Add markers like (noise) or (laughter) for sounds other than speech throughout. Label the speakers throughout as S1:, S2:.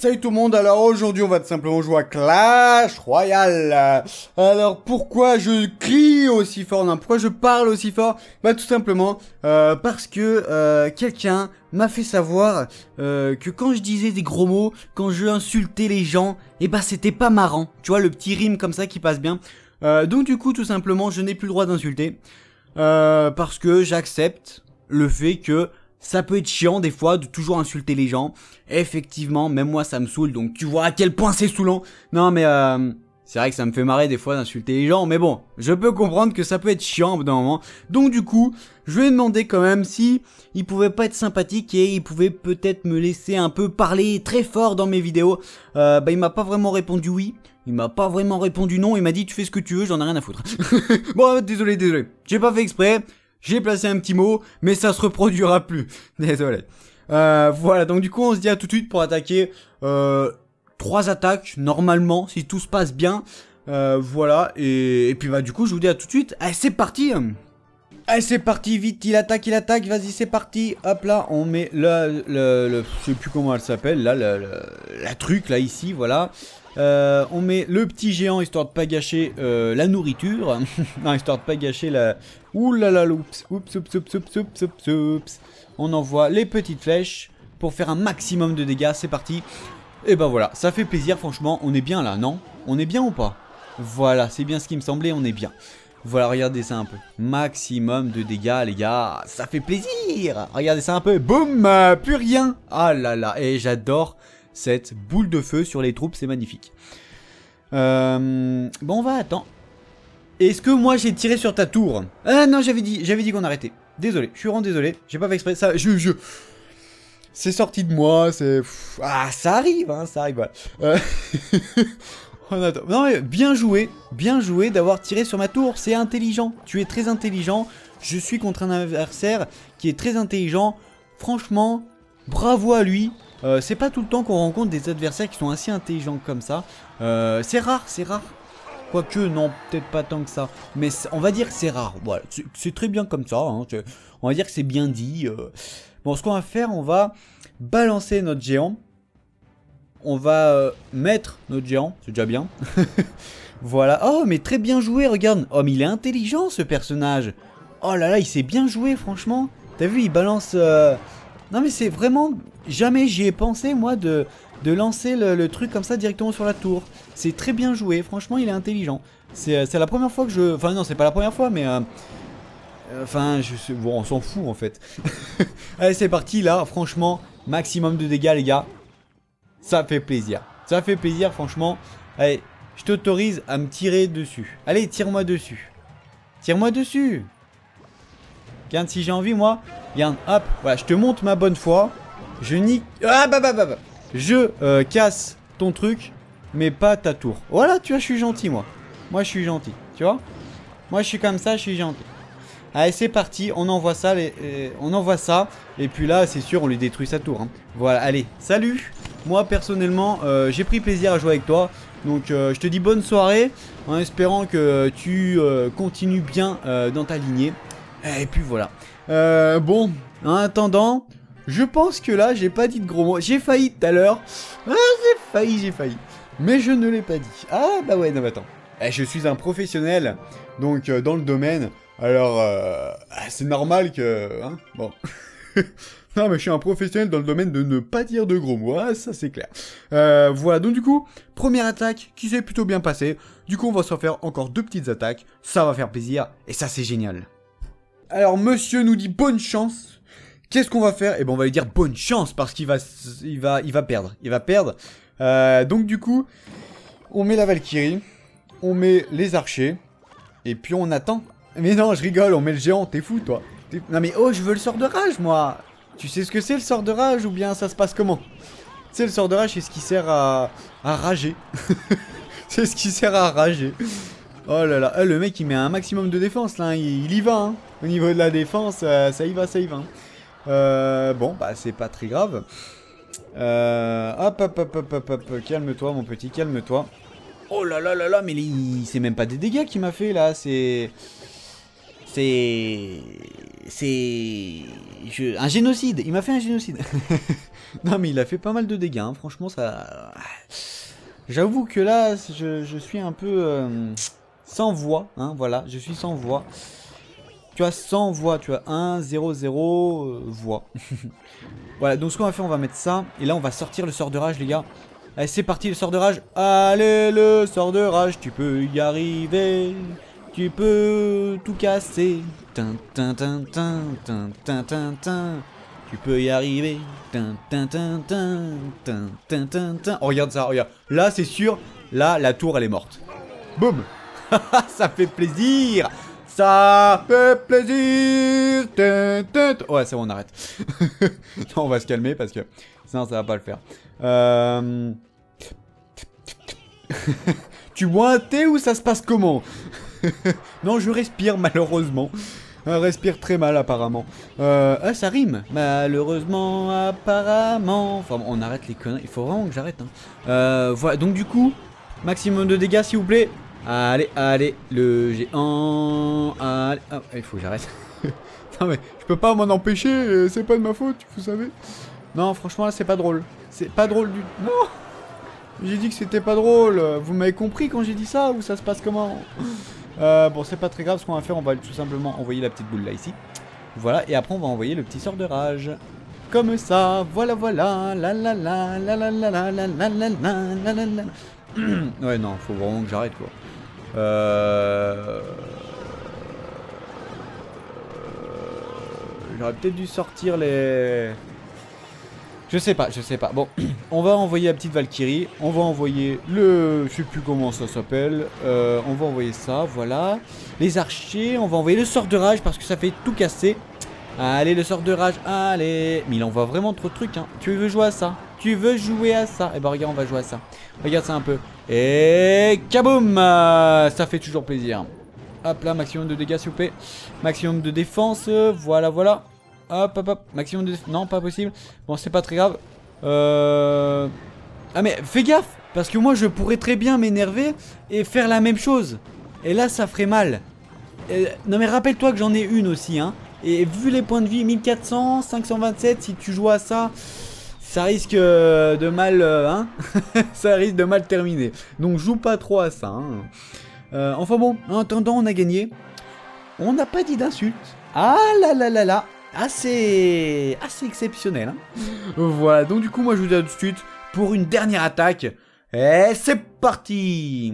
S1: Salut tout le monde, alors aujourd'hui on va tout simplement jouer à Clash Royale. Alors pourquoi je crie aussi fort, non, pourquoi je parle aussi fort? Bah tout simplement euh, parce que euh, quelqu'un m'a fait savoir euh, que quand je disais des gros mots, quand je insultais les gens, et eh bah c'était pas marrant. Tu vois le petit rime comme ça qui passe bien. donc du coup tout simplement je n'ai plus le droit d'insulter. Parce que j'accepte le fait que ça peut être chiant des fois de toujours insulter les gens. Effectivement, même moi ça me saoule, donc tu vois à quel point c'est saoulant. Non mais euh, c'est vrai que ça me fait marrer des fois d'insulter les gens, mais bon, je peux comprendre que ça peut être chiant au bout d'un moment. Donc du coup, je lui ai demandé quand même si il pouvait pas être sympathique et il pouvait peut-être me laisser un peu parler très fort dans mes vidéos. Euh, bah il m'a pas vraiment répondu oui. Il m'a pas vraiment répondu non, il m'a dit tu fais ce que tu veux, j'en ai rien à foutre. (laughs) bon, désolé, désolé. J'ai pas fait exprès. J'ai placé un petit mot, mais ça se reproduira plus. (laughs) Désolé. Euh, voilà, donc du coup, on se dit à tout de suite pour attaquer euh, trois attaques, normalement, si tout se passe bien. Euh, voilà, et, puis bah du coup, je vous dis à tout de suite. Allez, c'est parti Allez, c'est parti, vite, il attaque, il attaque, vas-y, c'est parti. Hop là, on met le, le, je sais plus comment elle s'appelle, là, le, la truc, là, ici, voilà. Euh, on met le petit géant histoire de pas gâcher euh, la nourriture. (laughs) non, histoire de pas gâcher la... Oups, oups, oups, oups, oups, oups, oups. On envoie les petites flèches pour faire un maximum de dégâts. C'est parti. Et ben voilà, ça fait plaisir, franchement. On est bien là, non? On est bien ou pas? Voilà, c'est bien ce qui me semblait, on est bien. Voilà, regardez ça un peu. Maximum de dégâts, les gars. Ça fait plaisir. Regardez ça un peu. Boum Plus rien. Ah là là. Et j'adore cette boule de feu sur les troupes, c'est magnifique. Euh, bon, on va attendre. Est-ce que moi j'ai tiré sur ta tour? Ah non, j'avais dit, j'avais dit qu'on arrêtait. Désolé, je suis vraiment désolé. J'ai pas fait exprès. Ça. C'est sorti de moi, c'est... Ah, ça arrive, hein, ça arrive. Euh... (laughs) on. Non bien joué, bien joué d'avoir tiré sur ma tour, c'est intelligent. Tu es très intelligent. Je suis contre un adversaire qui est très intelligent. Franchement, bravo à lui. Euh, c'est pas tout le temps qu'on rencontre des adversaires qui sont assez intelligents comme ça. Euh, c'est rare, c'est rare. Quoique, non, peut-être pas tant que ça. Mais on va dire que c'est rare. Voilà, c'est très bien comme ça. Hein. On va dire que c'est bien dit. Euh. Bon, ce qu'on va faire, on va balancer notre géant. On va mettre notre géant. C'est déjà bien. (laughs) voilà. Oh, mais très bien joué, regarde. Oh, mais il est intelligent, ce personnage. Oh là là, il s'est bien joué, franchement. T'as vu, il balance... Non mais c'est vraiment... Jamais j'y ai pensé moi de, de lancer le, truc comme ça directement sur la tour. C'est très bien joué, franchement il est intelligent. C'est euh, la première fois que je... Enfin non c'est pas la première fois mais... Euh, euh, enfin je Bon on s'en fout en fait. (laughs) Allez c'est parti là, franchement maximum de dégâts les gars. Ça fait plaisir. Ça fait plaisir franchement. Allez, je t'autorise à me tirer dessus. Allez tire-moi dessus. Tire-moi dessus. Regarde si j'ai envie moi Regarde, hop, voilà, je te montre ma bonne foi. Je nique... Ah bah bah bah bah Je euh, casse ton truc, mais pas ta tour. Voilà, tu vois, je suis gentil, moi. Moi, je suis gentil, tu vois Moi, je suis comme ça, je suis gentil. Allez, c'est parti, on envoie ça, les, on envoie ça. Et puis là, c'est sûr, on lui détruit sa tour. Hein. Voilà, allez, salut Moi, personnellement, euh, j'ai pris plaisir à jouer avec toi. Donc, euh, je te dis bonne soirée, en espérant que tu continues bien dans ta lignée. Et puis voilà. Euh, bon, en attendant, je pense que là, j'ai pas dit de gros mots. J'ai failli tout à l'heure. Ah, j'ai failli, j'ai failli. Mais je ne l'ai pas dit. Ah, bah ouais, non, mais attends. Eh, je suis un professionnel, donc euh, dans le domaine. Alors, euh, ah, c'est normal que... Hein bon. (laughs) non, mais je suis un professionnel dans le domaine de ne pas dire de gros mots. Ah, ça, c'est clair. Euh, voilà, donc du coup, première attaque qui s'est plutôt bien passée. Du coup, on va s'en faire encore deux petites attaques. Ça va faire plaisir. Et ça, c'est génial. Alors monsieur nous dit bonne chance. Qu'est-ce qu'on va faire? Eh ben on va lui dire bonne chance parce qu'il va, il va, il va perdre. Il va perdre. Euh, donc du coup, on met la Valkyrie, on met les archers, et puis on attend. Mais non, je rigole, on met le géant, t'es fou toi. Non mais oh, je veux le sort de rage moi. Tu sais ce que c'est le sort de rage ou bien ça se passe comment? C'est le sort de rage, c'est ce qui sert à, rager. (laughs) c'est ce qui sert à rager. Oh là là, eh, le mec il met un maximum de défense là, il, y va hein. Au niveau de la défense, euh, ça y va, ça y va. Hein. Euh, bon, bah c'est pas très grave. Euh, hop, hop, hop, hop, hop, hop, calme-toi mon petit, calme-toi. Oh là là là là, mais c'est même pas des dégâts qu'il m'a fait là, c'est... c'est... C'est... Un génocide, il m'a fait un génocide. (laughs) non mais il a fait pas mal de dégâts, hein. franchement ça... J'avoue que là, je, suis un peu euh, sans voix, hein, voilà, je suis sans voix. Tu as sans voix, tu as 1, 0, 0, voix. voilà, donc ce qu'on va faire, on va mettre ça, et là on va sortir le sort de rage les gars. Allez, c'est parti, le sort de rage. Allez, le sort de rage, tu peux y arriver. Tu peux tout casser. Tin, tin, tin, tin, tin, tin, tin, tin. Tu peux y arriver. Tin, tin, tin, tin, tin, tin, tin, Oh, regarde ça, regarde. Là, c'est sûr. Là, la tour, elle est morte. Boum. ça fait plaisir. Ça fait plaisir. Ouais, c'est bon, on arrête. (laughs) on va se calmer parce que sinon, ça va pas le faire. Euh... (laughs) tu bois un thé ou ça se passe comment? (laughs) Non, je respire malheureusement. Je respire très mal apparemment. Euh, ah, ça rime. Malheureusement, apparemment. Enfin, on arrête les conneries. Il faut vraiment que j'arrête. Hein. Euh, voilà, donc du coup, maximum de dégâts s'il vous plaît. Allez, allez, le géant. Allez. Ah, il faut que j'arrête. non mais, je peux pas m'en empêcher. Euh, c'est pas de ma faute, vous savez. Non, franchement, là, c'est pas drôle. C'est pas drôle du... Non j'ai dit que c'était pas drôle. Vous m'avez compris quand j'ai dit ça ou ça se passe comment euh, Bon, c'est pas très grave. Ce qu'on va faire, on va tout simplement envoyer la petite boule là, ici. Voilà, et après, on va envoyer le petit sort de rage. Comme ça, voilà, voilà. La la la, la la la la la la la la la la (clears throat) Ouais, non, faut vraiment que j'arrête, quoi. Euh... J'aurais peut-être dû sortir les... Je sais pas, je sais pas. Bon, (clears throat) on va envoyer la petite Valkyrie. On va envoyer le... Je sais plus comment ça s'appelle. Euh, on va envoyer ça, voilà. Les archers, on va envoyer le sort de rage parce que ça fait tout casser. Allez, le sort de rage, allez. Mais il envoie vraiment trop de trucs, hein. Tu veux jouer à ça? Tu veux jouer à ça Eh ben regarde, on va jouer à ça. Regarde ça un peu. Et kaboum Ça fait toujours plaisir. Hop là, maximum de dégâts s'il. Maximum de défense, voilà, voilà. Hop, hop, hop. Maximum de... Non, pas possible. Bon, c'est pas très grave. Euh... Ah mais fais gaffe Parce que moi je pourrais très bien m'énerver et faire la même chose. Et là ça ferait mal. Non mais rappelle-toi que j'en ai une aussi hein. Et vu les points de vie 1400, 527 si tu joues à ça ça risque euh, de mal euh, hein (laughs) ça risque de mal terminer. Donc joue pas trop à ça hein. euh, enfin bon, en attendant on a gagné. On n'a pas dit d'insulte. Ah là là là là assez, assez exceptionnel. Hein. voilà, donc du coup, moi je vous dis à tout de suite pour une dernière attaque. Et c'est parti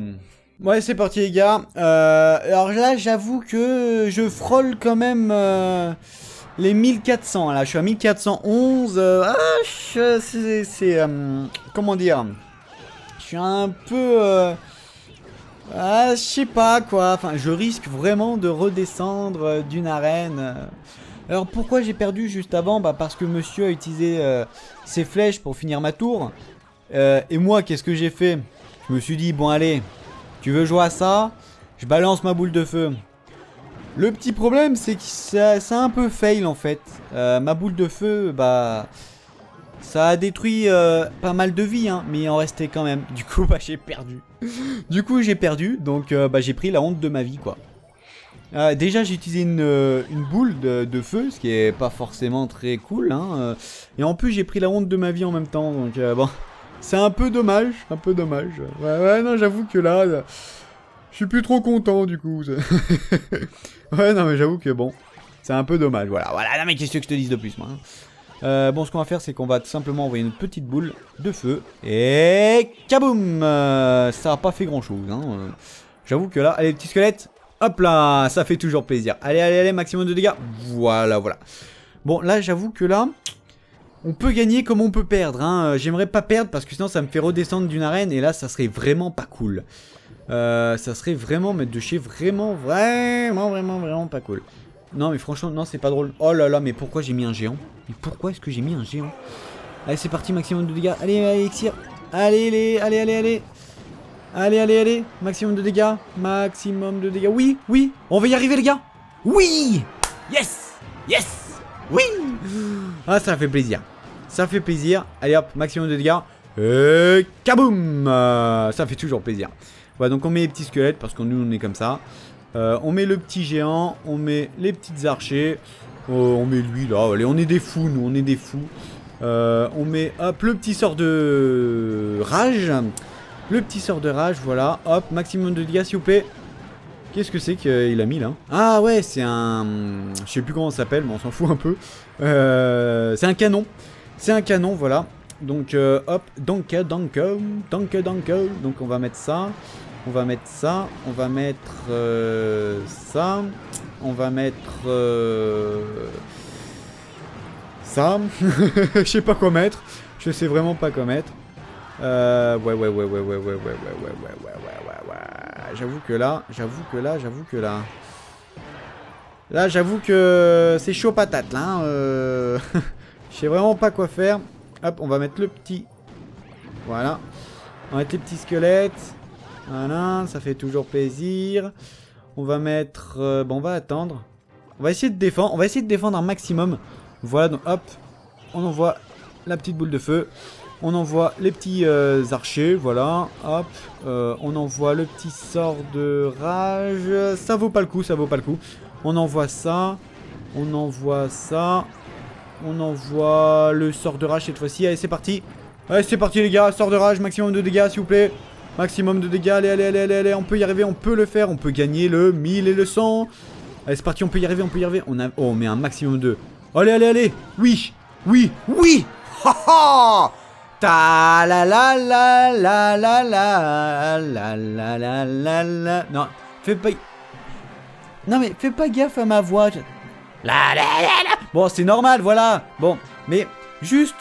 S1: Ouais, c'est parti les gars. Alors là, j'avoue que je frôle quand même les 1400. Là, je suis à 1411. Euh, ah, c'est... comment dire Je suis un peu... ah, je sais pas quoi. Enfin, je risque vraiment de redescendre d'une arène. Alors pourquoi j'ai perdu juste avant? Bah parce que monsieur a utilisé euh, ses flèches pour finir ma tour. Euh, et moi, qu'est-ce que j'ai fait? Je me suis dit, bon allez, tu veux jouer à ça? Je balance ma boule de feu. Le petit problème, c'est que ça, a un peu fail en fait. Euh, ma boule de feu, bah... Ça a détruit pas mal de vie, hein, mais il en restait quand même. Du coup, (laughs) bah j'ai perdu. du coup, j'ai perdu, donc bah j'ai pris la honte de ma vie, quoi. Euh, déjà j'ai utilisé une, euh, boule de, feu, ce qui est pas forcément très cool. Hein, euh. et en plus j'ai pris la honte de ma vie en même temps, donc bon, (laughs) c'est un peu dommage, un peu dommage. Ouais, ouais non j'avoue que là, je suis plus trop content du coup. (laughs) ouais non mais j'avoue que bon, c'est un peu dommage. Voilà, voilà, non mais qu'est-ce que je te dise de plus moi hein? bon, ce qu'on va faire, c'est qu'on va simplement envoyer une petite boule de feu. Et kaboum Ça a pas fait grand-chose. Hein. J'avoue que là... Allez, petit squelette Hop là, ça fait toujours plaisir. Allez, allez, allez, maximum de dégâts. Voilà, voilà. Bon, là, j'avoue que là, on peut gagner comme on peut perdre. Hein. Euh, j'aimerais pas perdre parce que sinon ça me fait redescendre d'une arène et là, ça serait vraiment pas cool. Euh, ça serait vraiment mettre de chez vraiment, vraiment, vraiment, vraiment pas cool. Non, mais franchement, non, c'est pas drôle. Oh là là, mais pourquoi j'ai mis un géant? Mais pourquoi est-ce que j'ai mis un géant? Allez, c'est parti, maximum de dégâts. Allez, allez, Allez, allez, allez, allez, allez. Allez, allez. Maximum de dégâts. Maximum de dégâts. Oui, oui. On va y arriver, les gars. Oui. Yes. Yes. Oui. Ah, ça fait plaisir. Ça fait plaisir. Allez, hop. Maximum de dégâts. Et kaboum Ça fait toujours plaisir. Voilà, donc on met les petits squelettes parce que nous, on est comme ça. Euh, on met le petit géant, on met les petites archers, oh, on met lui là, allez, on est des fous, nous, on est des fous. Euh, on met, hop, le petit sort de rage. Le petit sort de rage, voilà, hop, maximum de dégâts s'il vous plaît. Qu'est-ce que c'est qu'il a mis là? Ah ouais, c'est un... Je sais plus comment ça s'appelle, mais on s'en fout un peu. Euh, c'est un canon. C'est un canon, voilà. Donc, euh, hop, danke, danke, danke, danke. Donc, on va mettre ça. On va mettre ça. On va mettre euh, ça. On va mettre ça. Je sais pas quoi mettre. Je sais vraiment pas quoi mettre. Euh, ouais, ouais, ouais, ouais, ouais, ouais, ouais, ouais, ouais, ouais, ouais, ouais, ouais, J'avoue que là, j'avoue que là, j'avoue que là. Là, j'avoue que c'est chaud patate, là. Euh... Je sais vraiment pas quoi faire. Hop, on va mettre le petit. Voilà. On va mettre les petits squelettes. Voilà, ça fait toujours plaisir. On va mettre... Euh, bon, on va attendre. On va essayer de défendre. On de défendre un maximum. Voilà, donc hop. On envoie la petite boule de feu. On envoie les petits euh, archers, voilà. Hop. Euh, on envoie le petit sort de rage. Ça vaut pas le coup, ça vaut pas le coup. On envoie ça. On envoie ça. On envoie le sort de rage cette fois-ci. Allez, c'est parti. Allez, c'est parti les gars. Sort de rage, maximum de dégâts s'il vous plaît. Maximum de dégâts. Allez, allez, allez, allez, allez. On peut y arriver, on peut le faire. On peut gagner le 1000 et le 100. Allez, c'est parti, on peut y arriver, on peut y arriver. On a... Oh, on met un maximum de... Allez, allez, allez. Oui, oui, oui. Ha ha Ta la la la la la la la la la la la Non, fais pas... Non mais fais pas gaffe à ma voix. La la la la Bon, c'est normal, voilà. Bon, mais juste...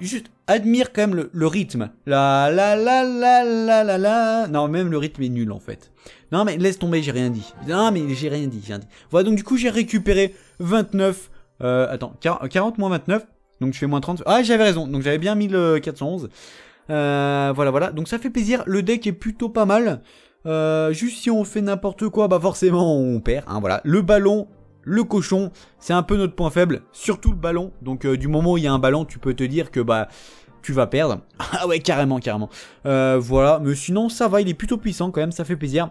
S1: Juste admire quand même le, rythme. La la la la la la la. Non, même le rythme est nul en fait. Non mais laisse tomber, j'ai rien dit. Non mais j'ai rien dit, j'ai rien dit. Voilà, donc du coup j'ai récupéré 29... Euh, attends, 40 moins 29. Donc je fais moins 30. Ah, j'avais raison. Donc j'avais bien mis le 411. Euh, voilà, voilà. Donc ça fait plaisir. Le deck est plutôt pas mal. Euh, juste si on fait n'importe quoi, bah forcément on perd. Hein, voilà. Le ballon, le cochon, c'est un peu notre point faible. Surtout le ballon. Donc euh, du moment où il y a un ballon, tu peux te dire que bah tu vas perdre. (laughs) Ah ouais, carrément, carrément. Euh, voilà. Mais sinon, ça va. Il est plutôt puissant quand même. Ça fait plaisir.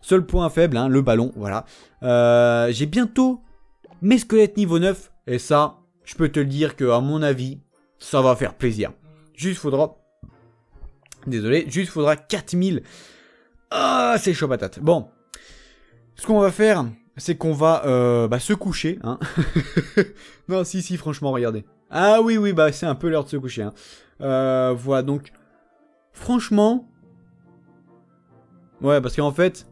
S1: Seul point faible, hein, le ballon. Voilà. Euh, J'ai bientôt mes squelettes niveau 9. Et ça, je peux te le dire que à mon avis, ça va faire plaisir. Juste faudra... Désolé, juste faudra 4000. Ah, c'est chaud patate. Bon, ce qu'on va faire, c'est qu'on va euh, bah, se coucher. Hein. (laughs) non, si, si, franchement, regardez. Ah oui, oui, bah c'est un peu l'heure de se coucher. Hein. Euh, voilà, donc, franchement... Ouais, parce qu'en fait,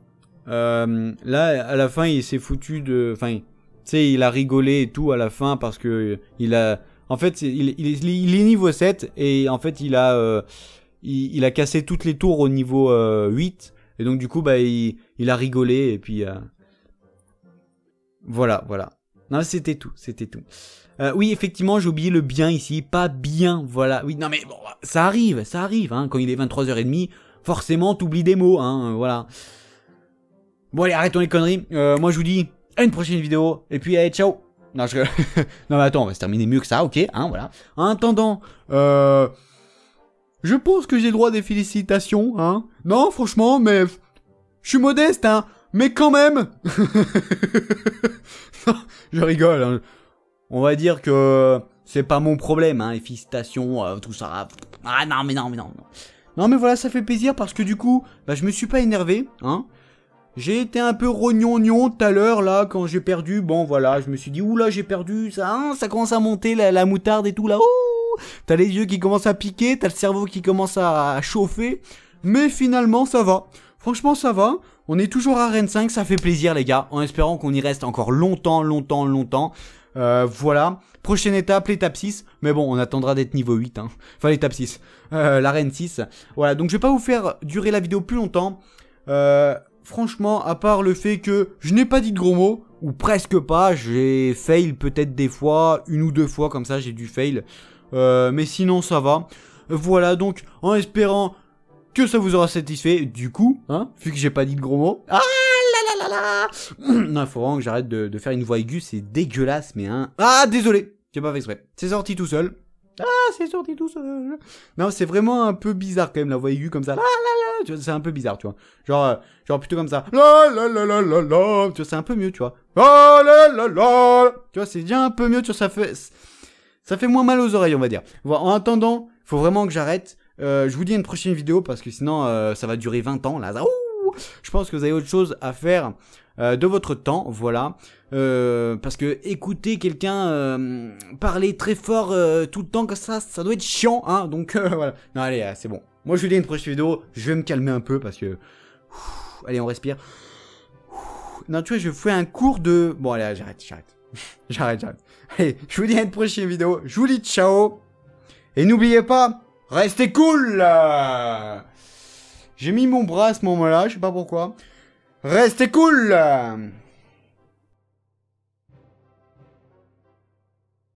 S1: euh, là, à la fin, il s'est foutu de... Enfin, tu sais, il a rigolé et tout à la fin parce que il a. En fait, il, est niveau 7 et en fait, il a, il, a cassé toutes les tours au niveau 8. Euh, et donc, du coup, bah, il, a rigolé et puis. Euh, voilà, voilà. Non, c'était tout, c'était tout. oui, effectivement, j'ai oublié le bien ici, pas bien, voilà. Oui, non mais bon, ça arrive, ça arrive, hein, quand il est 23h30, forcément, t'oublies des mots, hein, voilà. Bon, allez, arrêtons les conneries. moi, je vous dis à une prochaine vidéo. Et puis, allez, ciao Non, je... (laughs) non mais attends, on va se terminer mieux que ça, ok, hein, voilà. En attendant, euh... Je pense que j'ai droit des félicitations, hein. Non, franchement, mais... Je suis modeste, hein. Mais quand même (laughs) Je rigole, hein. On va dire que... C'est pas mon problème, hein, euh, tout ça. Ah non, mais non, mais non, non. Mais voilà, ça fait plaisir parce que du coup, bah, je me suis pas énervé, hein. J'ai été un peu rognognon tout à l'heure là quand j'ai perdu. Bon voilà, je me suis dit oula j'ai perdu ça, hein, ça commence à monter la, moutarde et tout là. T'as les yeux qui commencent à piquer, t'as le cerveau qui commence à, chauffer, mais finalement ça va. Franchement ça va. On est toujours à Rennes 5, ça fait plaisir les gars, en espérant qu'on y reste encore longtemps, longtemps, longtemps. Euh, voilà. Prochaine étape, l'étape 6. Mais bon, on attendra d'être niveau 8. Hein. Enfin, l'étape 6. Euh, l'arène 6. Voilà, donc je vais pas vous faire durer la vidéo plus longtemps. Euh, franchement, à part le fait que je n'ai pas dit de gros mots, ou presque pas, j'ai fail peut-être des fois, une ou deux fois comme ça, j'ai dû fail. Euh, mais sinon, ça va. Voilà, donc, en espérant que ça vous aura satisfait, du coup, hein, vu que j'ai pas dit de gros mots. Ah là là là là (clears throat) Non, faut vraiment que j'arrête de, faire une voix aiguë, c'est dégueulasse, mais hein... Ah, désolé J'ai pas fait exprès. C'est sorti tout seul. Ah, c'est sorti tout seul. Non, c'est vraiment un peu bizarre quand même la voix aiguë comme ça. La, la, la. C'est un peu bizarre, tu vois. Genre, euh, genre plutôt comme ça. La, la, la, la, la, la. Tu vois, c'est un peu mieux, tu vois. La, la, la, la. Tu vois, c'est déjà un peu mieux, tu vois, ça fait, ça fait moins mal aux oreilles, on va dire. En attendant, faut vraiment que j'arrête. Euh, je vous dis à une prochaine vidéo parce que sinon, euh, ça va durer 20 ans, là. Ouh je pense que vous avez autre chose à faire euh, de votre temps, voilà. Euh, parce que écouter quelqu'un euh, parler très fort tout le temps comme ça, ça doit être chiant, hein. Donc (laughs) voilà. Non, allez, c'est bon. Moi, je vous dis une prochaine vidéo. Je vais me calmer un peu parce que. allez, on respire. non, tu vois, je fais un cours de. Bon, allez, j'arrête, j'arrête. (laughs) j'arrête, j'arrête. Allez, je vous dis à une prochaine vidéo. Je vous dis ciao. Et n'oubliez pas, restez cool J'ai mis mon bras à ce moment-là, je sais pas pourquoi. Restez cool